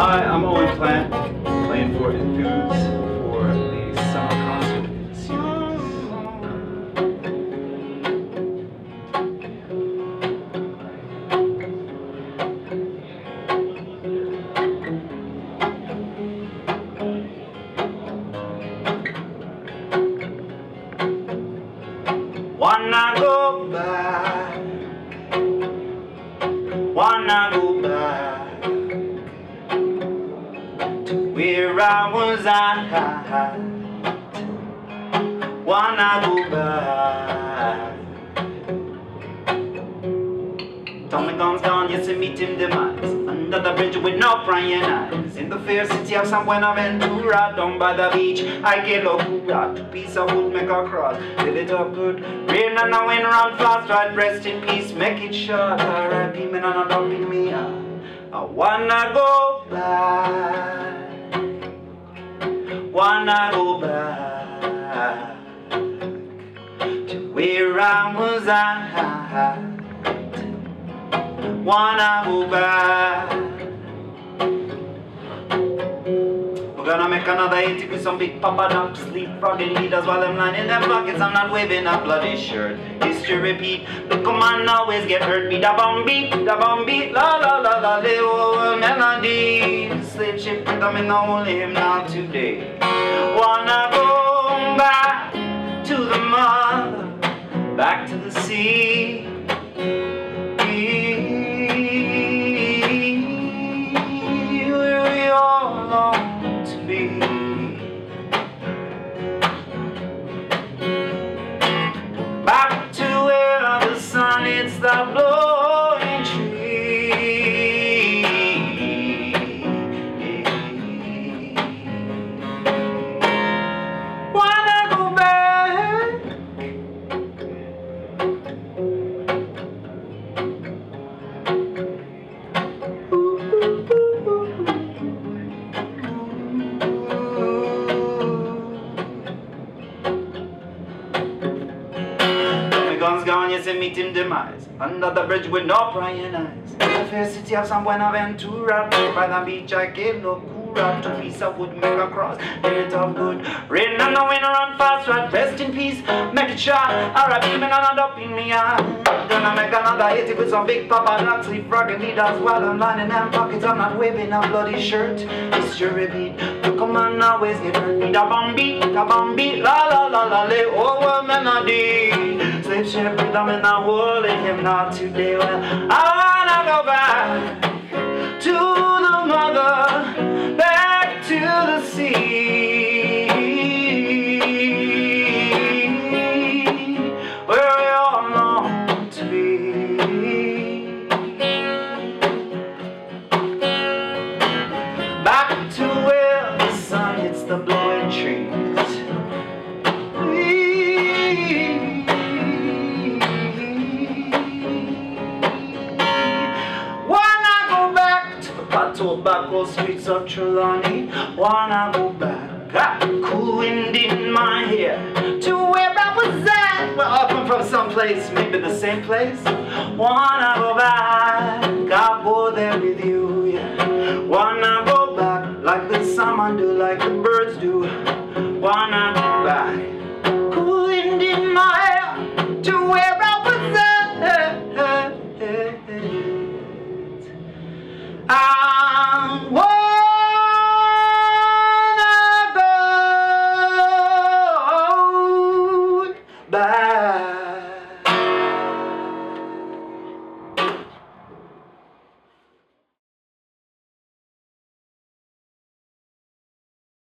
Hi, I'm Owen Plant, playing for Enthuzed for the summer concert series. Wanna go back, wanna go I was at. Wanna go back. Tommy Gunn's gone, yes, and meet him demise. Under the bridge with no prying eyes. In the fair city of San Buenaventura, down by the beach, I get a hoorah. Two piece of wood make a cross. Fill it up good. Rain and the wind run fast, right? Rest in peace, make it short. R.I.P. man, and a dog in me. ah. I wanna go back. Wanna go back to where I was at wanna go back. Gonna make another hit with some big papa dog sleep frogging leaders while I'm lying in them pockets. I'm not waving a bloody shirt. History repeat. The command always get hurt. Beat a bomb beat, the bomb beat, la la la la, the old melody. Slave ship rhythm in the only hymn now today. Wanna go back to the mother, back to the sea. Gone, meet him demise. Under the bridge with no prying eyes. In the fair city of San Buenaventura, by the beach, I get no cura. Two piece of wood make a cross, then it all good. Rain and the wind run fast, right? Rest in peace, make it short. Alright, beaming and up in me eye. Gonna make another hit with some big papa not sleep frogging leaders while I'm lining them pockets. I'm not waving a bloody shirt. It's your repeat. The command always get hurt. Need a bomb beat, a bomb beat, la la la la, lay over oh, melody. Slave ship rhythm in the world, and him not today. Well, I wanna go back tobacco, sweets of Trelawny. Wanna go back? Ah, cool wind in my hair. To where I was at? Well, I come from someplace, maybe the same place. Wanna go back? I'll go oh, there with you. Yeah. Wanna go back like the summer do, like the birds do. Wanna